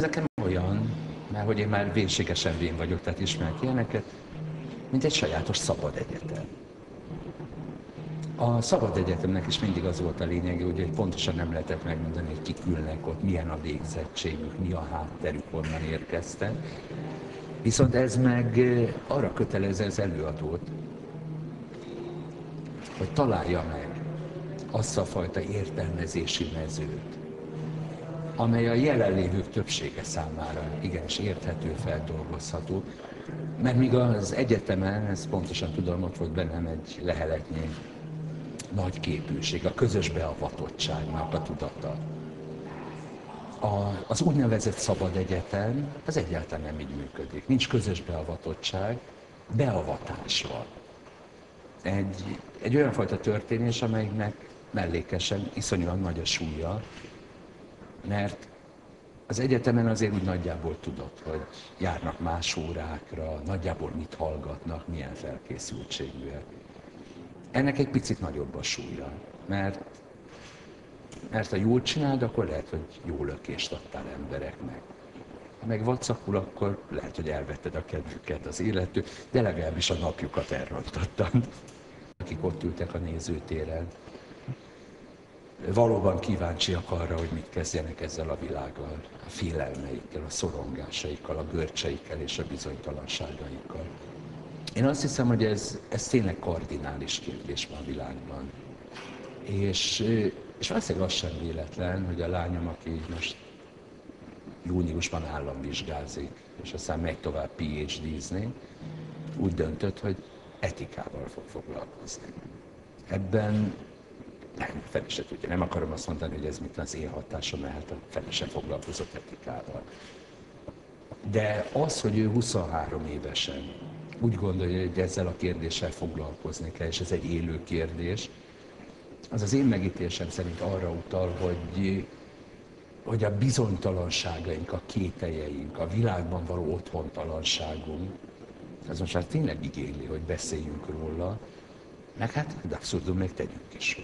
nekem olyan, mert hogy én már vészségesen vén vagyok, tehát ismerek ilyeneket, mint egy sajátos szabad egyetem. A szabad egyetemnek is mindig az volt a lényege, hogy pontosan nem lehetett megmondani, hogy kik ülnek ott, milyen a végzettségük, mi a hátterük, honnan érkeztek. Viszont ez meg arra kötelezze az előadót, hogy találja meg azt a fajta értelmezési mezőt, amely a jelenlévők többsége számára igenis érthető, feldolgozható. Mert míg az egyetemen, ez pontosan tudom, ott volt bennem egy leheletnyi nagy képűség, a közös beavatottságnak a tudata. A, az úgynevezett szabad egyetem, az egyáltalán nem így működik. Nincs közös beavatottság, beavatás van. Egy, egy olyan fajta történés, amelynek mellékesen iszonyúan nagy a súlya, mert az egyetemen azért úgy nagyjából tudod, hogy járnak más órákra, nagyjából mit hallgatnak, milyen felkészültségűek. Ennek egy picit nagyobb a súlya, mert, mert ha jól csináld, akkor lehet, hogy jó lökést adtál embereknek. Ha meg vacakul, akkor lehet, hogy elvetted a kedvüket az illető, de legalábbis a napjukat elrontottad, akik ott ültek a nézőtéren valóban kíváncsiak arra, hogy mit kezdjenek ezzel a világgal, a félelmeikkel, a szorongásaikkal, a görcseikkel és a bizonytalanságaikkal. Én azt hiszem, hogy ez, ez tényleg kardinális kérdés van a világban. És, és valószínűleg az sem véletlen, hogy a lányom, aki most júniusban államvizsgázik, és aztán megy tovább PhD-zni, úgy döntött, hogy etikával fog foglalkozni. Ebben fele se tudja. Nem akarom azt mondani, hogy ez mit az én hatásom, mert a fele se foglalkozott etikával. De az, hogy ő 23 évesen úgy gondolja, hogy ezzel a kérdéssel foglalkozni kell, és ez egy élő kérdés, az az én megítésem szerint arra utal, hogy, hogy a bizonytalanságaink, a kételjeink, a világban való otthontalanságunk, az most már tényleg igényli, hogy beszéljünk róla, meg hát de abszurdum még tegyünk is.